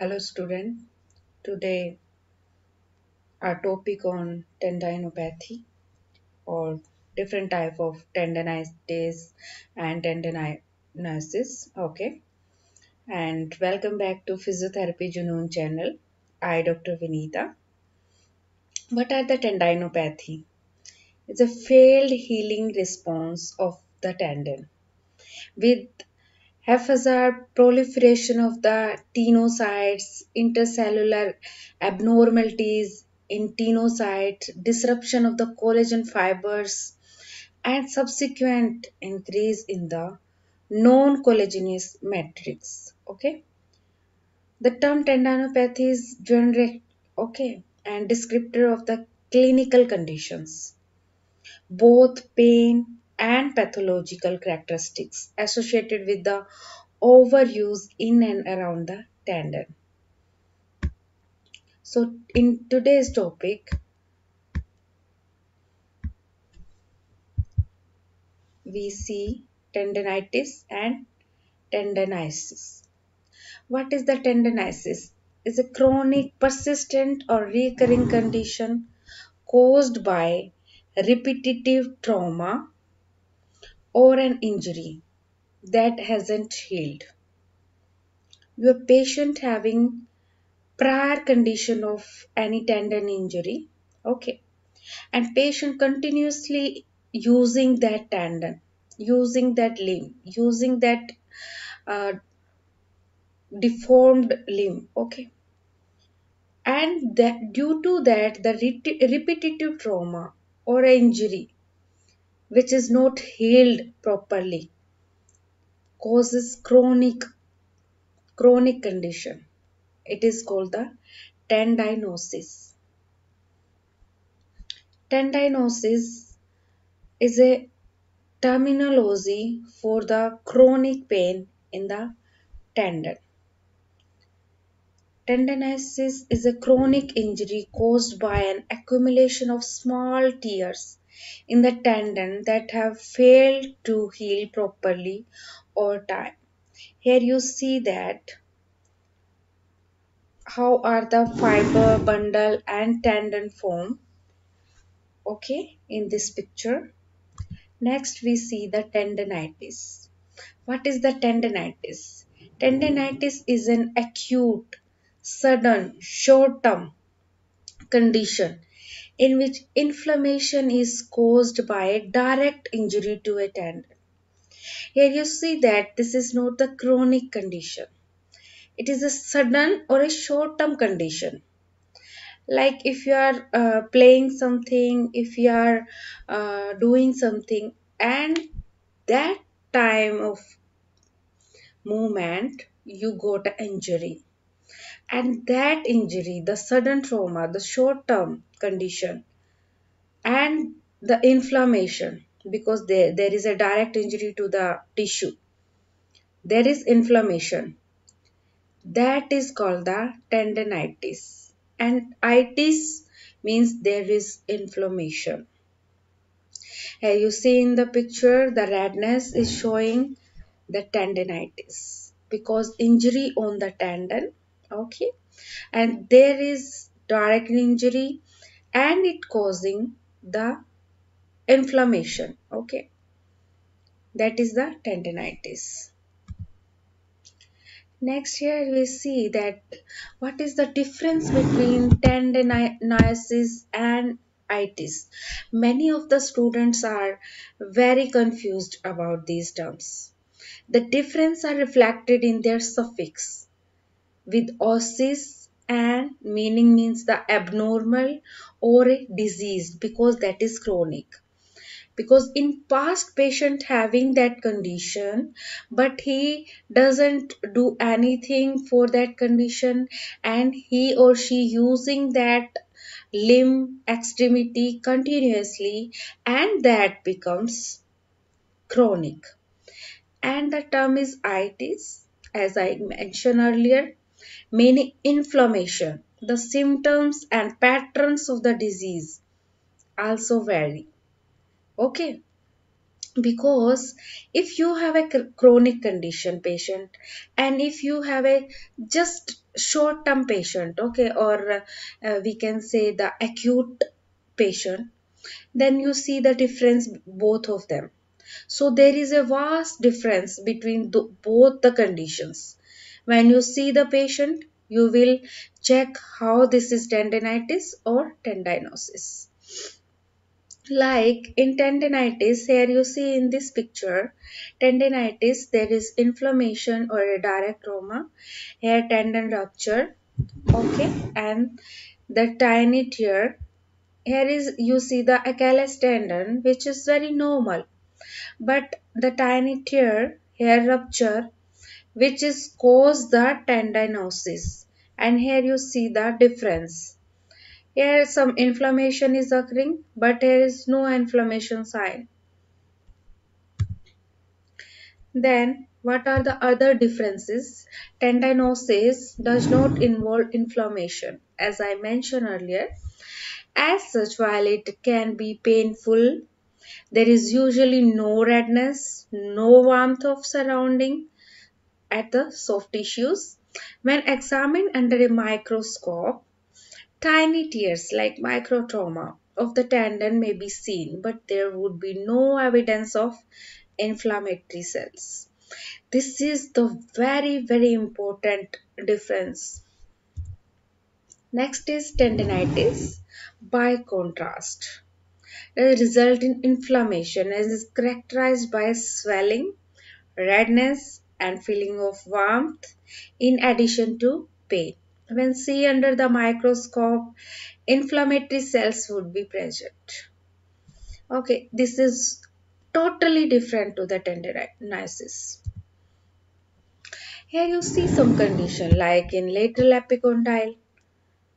Hello student. Today our topic on tendinopathy or different type of tendinitis and tendinosis. Okay. And welcome back to Physiotherapy Junoon channel. I Dr. Vinita. What are the tendinopathy? It's a failed healing response of the tendon with haphazard proliferation of the tenocytes, intercellular abnormalities in tenocytes, disruption of the collagen fibers, and subsequent increase in the non-collagenous matrix. Okay. The term tendinopathy is generic, okay, and descriptor of the clinical conditions. Both pain and pathological characteristics associated with the overuse in and around the tendon. So, in today's topic, we see tendinitis and tendinosis. What is the tendinosis? It's a chronic, persistent, or recurring condition caused by repetitive trauma or an injury that hasn't healed. Your patient having prior condition of any tendon injury, okay, and patient continuously using that tendon, using that limb, using that uh, deformed limb, okay, and that due to that the repetitive trauma or injury which is not healed properly causes chronic chronic condition. It is called the tendinosis. Tendinosis is a terminology for the chronic pain in the tendon. Tendinosis is a chronic injury caused by an accumulation of small tears in the tendon that have failed to heal properly over time. Here you see that how are the fiber bundle and tendon form okay in this picture. Next we see the tendinitis what is the tendinitis tendinitis is an acute sudden short term condition in which inflammation is caused by a direct injury to a tendon. Here you see that this is not the chronic condition. It is a sudden or a short term condition. Like if you are uh, playing something, if you are uh, doing something, and that time of movement you got an injury and that injury the sudden trauma the short term condition and the inflammation because there, there is a direct injury to the tissue. There is inflammation. That is called the tendinitis and itis means there is inflammation. Here you see in the picture? The redness is showing the tendinitis because injury on the tendon okay. And there is direct injury and it causing the inflammation. Okay. That is the tendinitis. Next here we see that what is the difference between tendinitis and itis? Many of the students are very confused about these terms. The difference are reflected in their suffix with osis and meaning means the abnormal or a disease because that is chronic. Because in past patient having that condition but he doesn't do anything for that condition and he or she using that limb extremity continuously and that becomes chronic. And the term is itis as i mentioned earlier meaning inflammation. The symptoms and patterns of the disease also vary. Okay. Because if you have a chronic condition patient and if you have a just short term patient okay or uh, we can say the acute patient then you see the difference both of them so there is a vast difference between the, both the conditions when you see the patient you will check how this is tendinitis or tendinosis like in tendinitis, here you see in this picture, tendinitis, there is inflammation or a direct trauma, here tendon rupture, okay, and the tiny tear. Here is you see the Achilles tendon, which is very normal, but the tiny tear, here rupture, which is cause the tendinosis, and here you see the difference here some inflammation is occurring, but there is no inflammation sign. Then what are the other differences? Tendinosis does not involve inflammation as I mentioned earlier. As such, while it can be painful, there is usually no redness, no warmth of surrounding at the soft tissues. When examined under a microscope, Tiny tears like microtrauma of the tendon may be seen, but there would be no evidence of inflammatory cells. This is the very, very important difference. Next is tendinitis. By contrast, the result in inflammation is characterized by swelling, redness, and feeling of warmth in addition to pain. When seen under the microscope, inflammatory cells would be present. Okay, this is totally different to the tendinitis. Here you see some condition like in lateral epicondyle,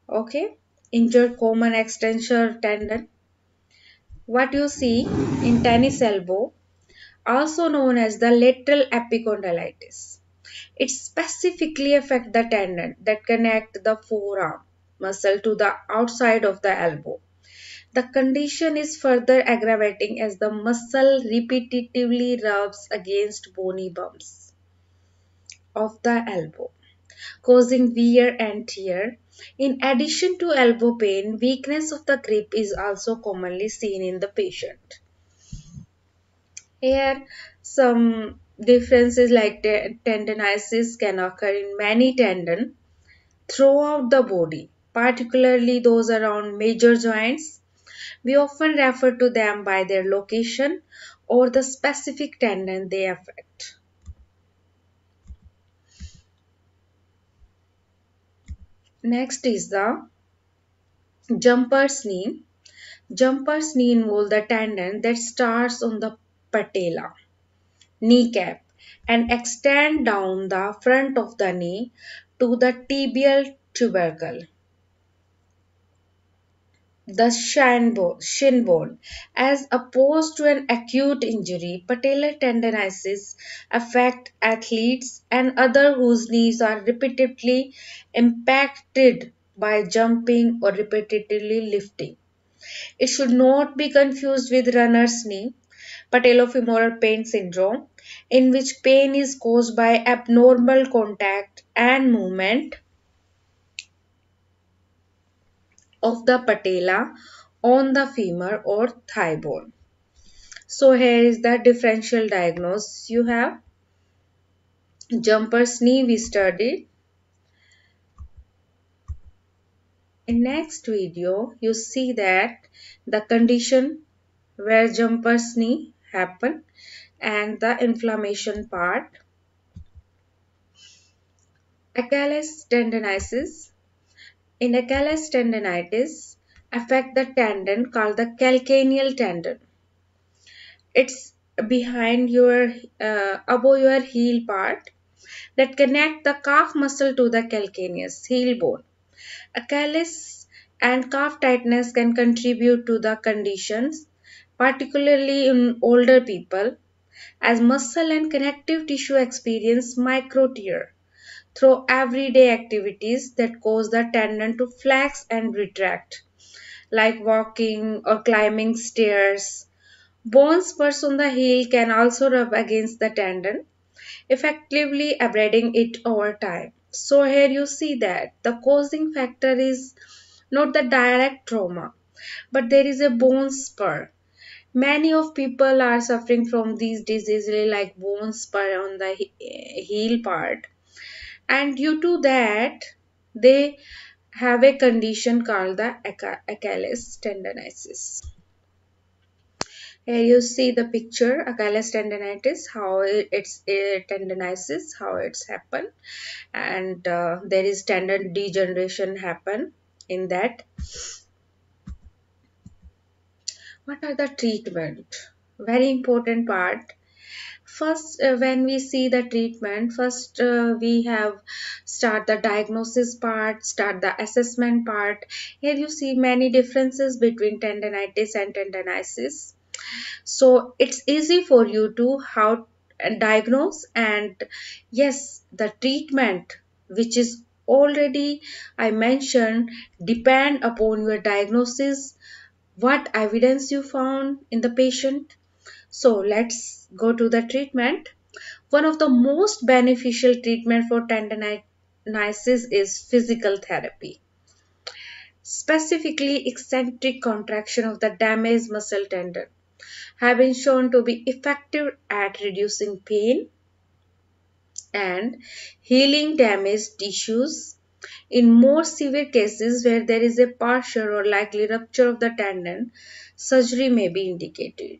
okay, injured common extensor tendon. What you see in tennis elbow, also known as the lateral epicondylitis. It specifically affects the tendon that connect the forearm muscle to the outside of the elbow. The condition is further aggravating as the muscle repetitively rubs against bony bumps of the elbow, causing wear and tear. In addition to elbow pain, weakness of the grip is also commonly seen in the patient. Here, some differences like tendinitis can occur in many tendon throughout the body, particularly those around major joints. We often refer to them by their location or the specific tendon they affect. Next is the jumper's knee. Jumper's knee involves the tendon that starts on the patella kneecap and extend down the front of the knee to the tibial tubercle. The shin bone. As opposed to an acute injury, patellar tendonitis affect athletes and others whose knees are repeatedly impacted by jumping or repetitively lifting. It should not be confused with runner's knee, patellofemoral pain syndrome, in which pain is caused by abnormal contact and movement of the patella on the femur or thigh bone. So here is the differential diagnosis you have. Jumper's knee we studied. In next video you see that the condition where jumper's knee happen and the inflammation part. Achilles tendonitis. In Achilles tendonitis, affect the tendon called the calcaneal tendon. It's behind your uh, above your heel part that connect the calf muscle to the calcaneus heel bone. Achilles and calf tightness can contribute to the conditions, particularly in older people as muscle and connective tissue experience micro tear through everyday activities that cause the tendon to flex and retract, like walking or climbing stairs. Bone spurs on the heel can also rub against the tendon, effectively abrading it over time. So here you see that the causing factor is not the direct trauma, but there is a bone spur. Many of people are suffering from these diseases like bone spur on the heel part, and due to that, they have a condition called the Achilles tendonitis. Here you see the picture Achilles tendonitis, how it's a tendonitis, how it's happened, and uh, there is tendon degeneration happen in that. What are the treatment? Very important part. First, uh, when we see the treatment, first uh, we have start the diagnosis part, start the assessment part. Here you see many differences between tendonitis and tendinosis so it's easy for you to how diagnose and yes the treatment which is already i mentioned depend upon your diagnosis what evidence you found in the patient. So let's go to the treatment. One of the most beneficial treatment for tendonitis is physical therapy. Specifically eccentric contraction of the damaged muscle tendon have been shown to be effective at reducing pain and healing damaged tissues. In more severe cases where there is a partial or likely rupture of the tendon, surgery may be indicated.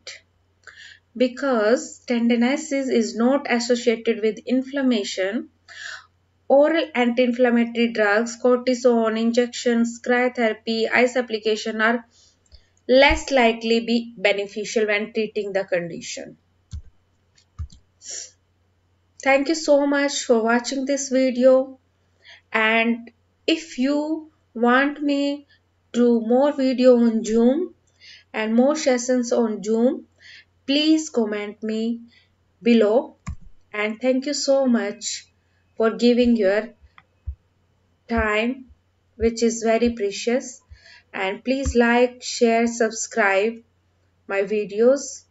Because tendinosis is not associated with inflammation, oral anti-inflammatory drugs, cortisone injections, cryotherapy, ice application are less likely to be beneficial when treating the condition. Thank you so much for watching this video and if you want me to more video on Zoom and more sessions on Zoom, please comment me below. And thank you so much for giving your time which is very precious. And please like share subscribe my videos